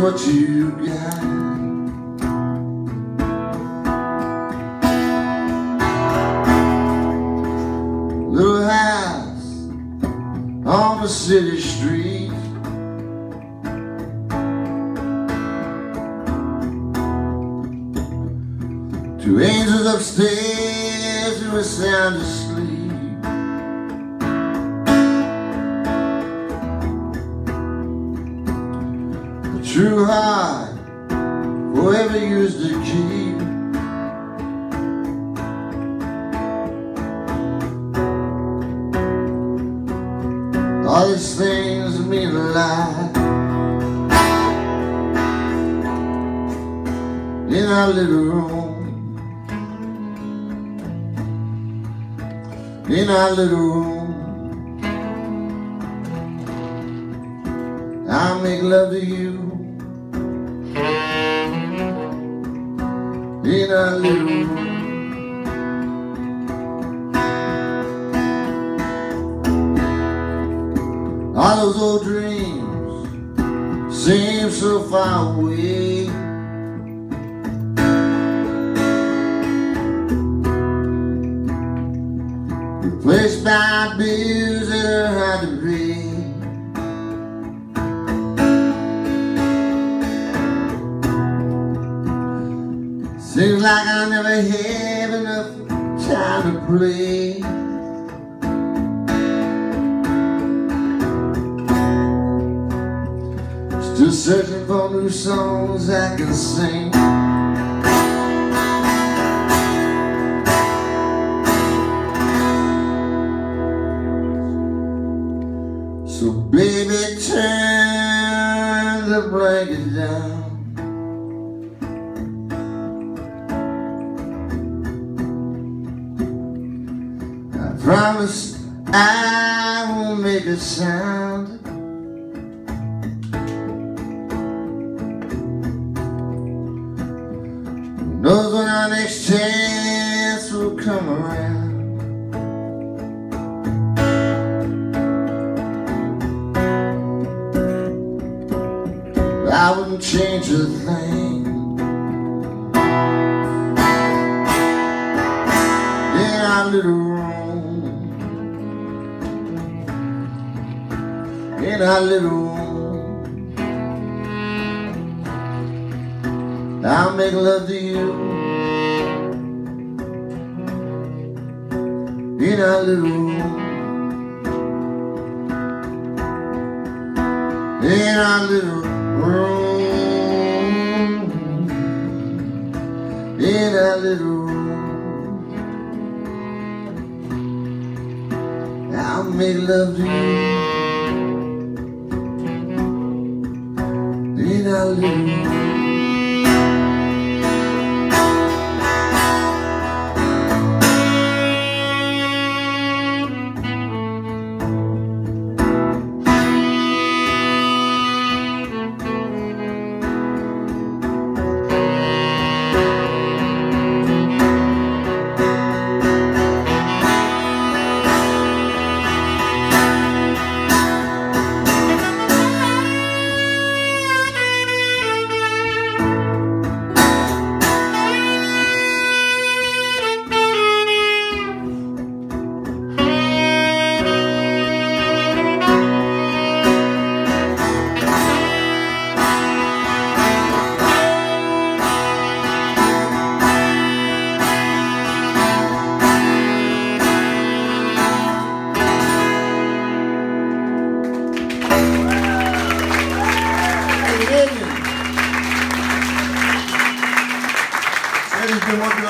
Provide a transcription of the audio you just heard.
what you got. Little house on the city street. Two angels upstairs who were sound asleep. True heart forever used to keep. All these things mean a lot. In our little room. In our little room. I'll make love to you. In our little room. All those old dreams seem so far away. Replaced by bills that are hard to pay. Seems like I never have enough time to play. Still searching for new songs I can sing. So baby, turn the blanket down. I promise I won't make a sound. Who knows when our next chance will come around? I wouldn't change a thing. In our little room, in our little room, I'll make love to you. In our little room. in our little room, in our little room. I'll make love to you in our little room.